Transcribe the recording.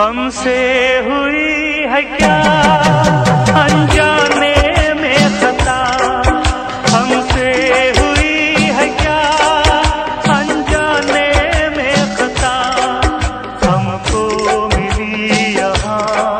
हमसे हुई है क्या? अनजाने में खता हमसे हुई है क्या? अनजाने में खता हमको मिली यहाँ।